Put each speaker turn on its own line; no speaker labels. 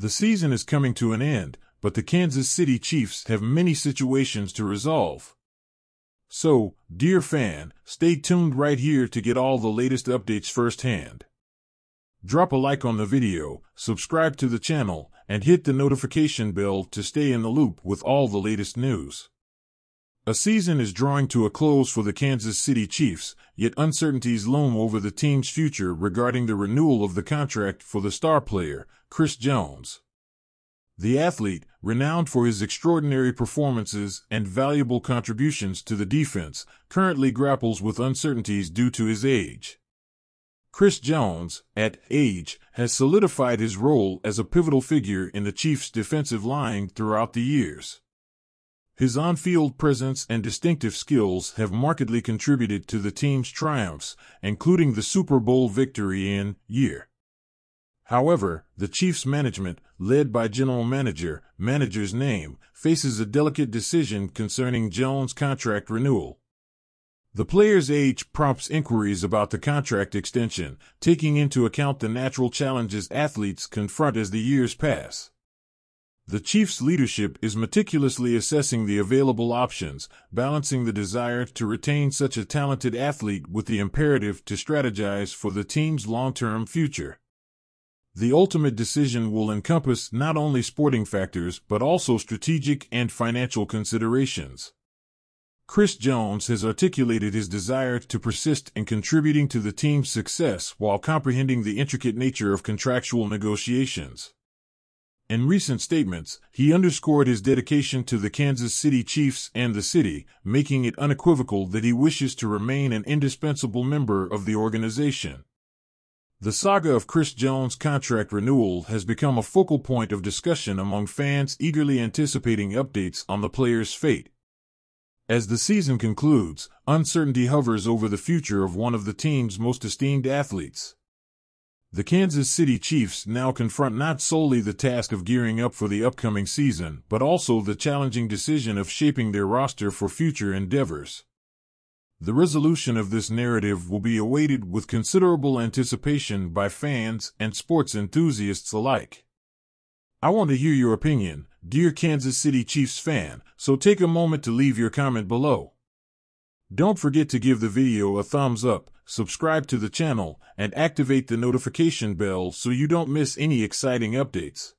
The season is coming to an end, but the Kansas City Chiefs have many situations to resolve. So, dear fan, stay tuned right here to get all the latest updates firsthand. Drop a like on the video, subscribe to the channel, and hit the notification bell to stay in the loop with all the latest news. A season is drawing to a close for the Kansas City Chiefs, yet uncertainties loom over the team's future regarding the renewal of the contract for the star player, Chris Jones. The athlete, renowned for his extraordinary performances and valuable contributions to the defense, currently grapples with uncertainties due to his age. Chris Jones, at age, has solidified his role as a pivotal figure in the Chiefs' defensive line throughout the years. His on-field presence and distinctive skills have markedly contributed to the team's triumphs, including the Super Bowl victory in year. However, the Chiefs management, led by general manager, manager's name, faces a delicate decision concerning Jones' contract renewal. The player's age prompts inquiries about the contract extension, taking into account the natural challenges athletes confront as the years pass. The Chiefs' leadership is meticulously assessing the available options, balancing the desire to retain such a talented athlete with the imperative to strategize for the team's long-term future. The ultimate decision will encompass not only sporting factors but also strategic and financial considerations. Chris Jones has articulated his desire to persist in contributing to the team's success while comprehending the intricate nature of contractual negotiations. In recent statements, he underscored his dedication to the Kansas City Chiefs and the city, making it unequivocal that he wishes to remain an indispensable member of the organization. The saga of Chris Jones' contract renewal has become a focal point of discussion among fans eagerly anticipating updates on the player's fate. As the season concludes, uncertainty hovers over the future of one of the team's most esteemed athletes. The Kansas City Chiefs now confront not solely the task of gearing up for the upcoming season, but also the challenging decision of shaping their roster for future endeavors. The resolution of this narrative will be awaited with considerable anticipation by fans and sports enthusiasts alike. I want to hear your opinion, dear Kansas City Chiefs fan, so take a moment to leave your comment below. Don't forget to give the video a thumbs up, subscribe to the channel, and activate the notification bell so you don't miss any exciting updates.